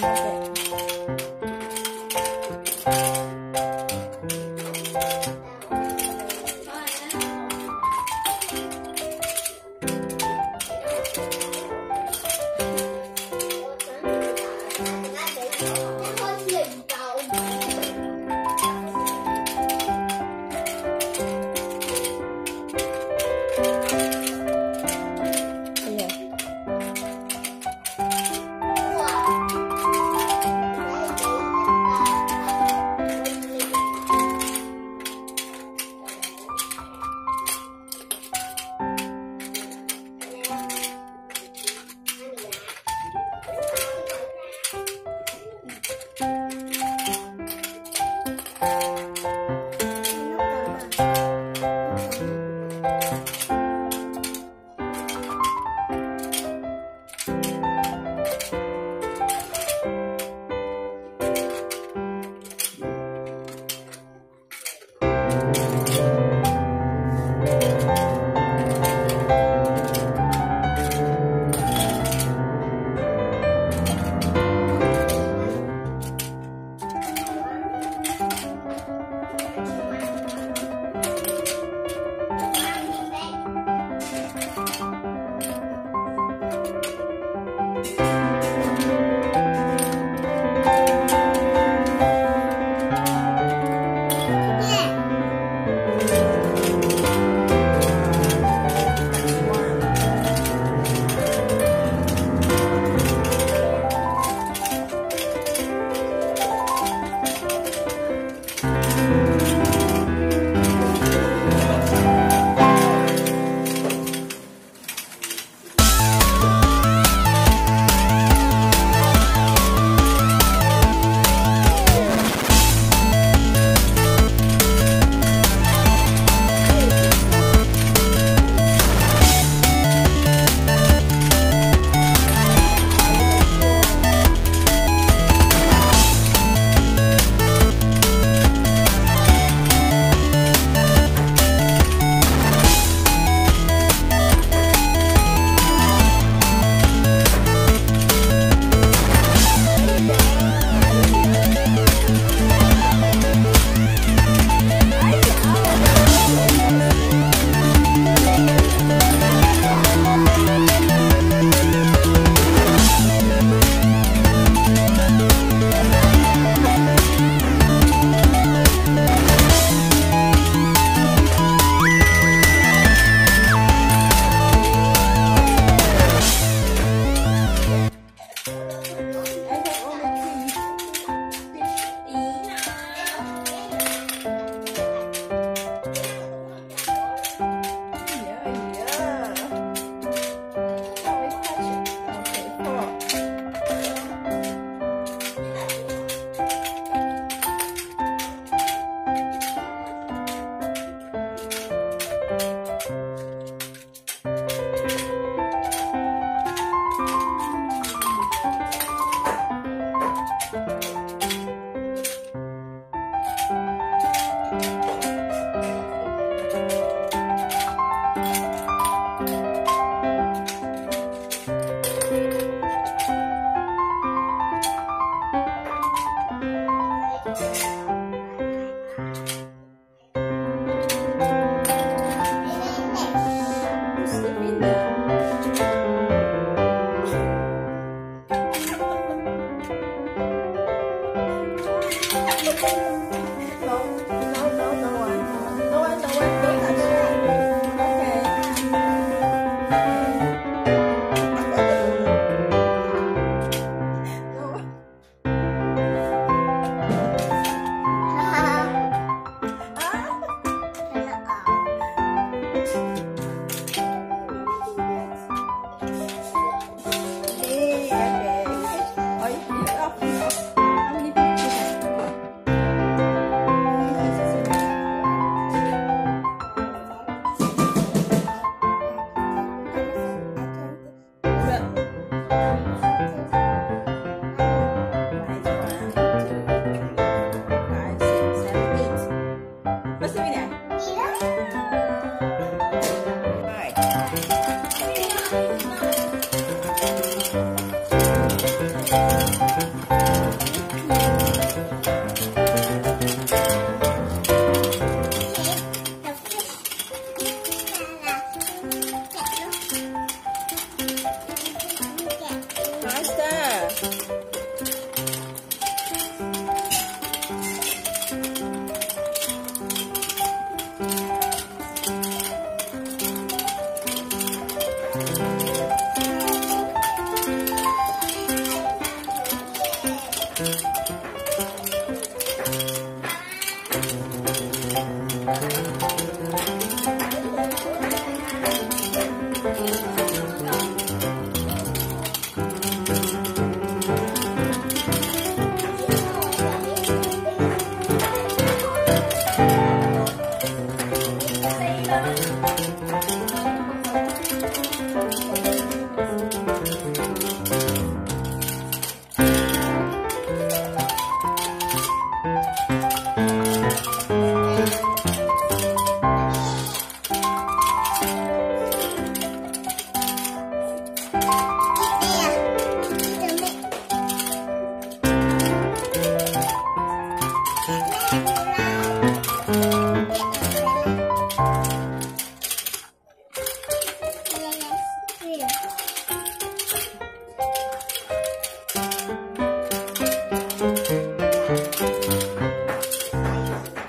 Okay.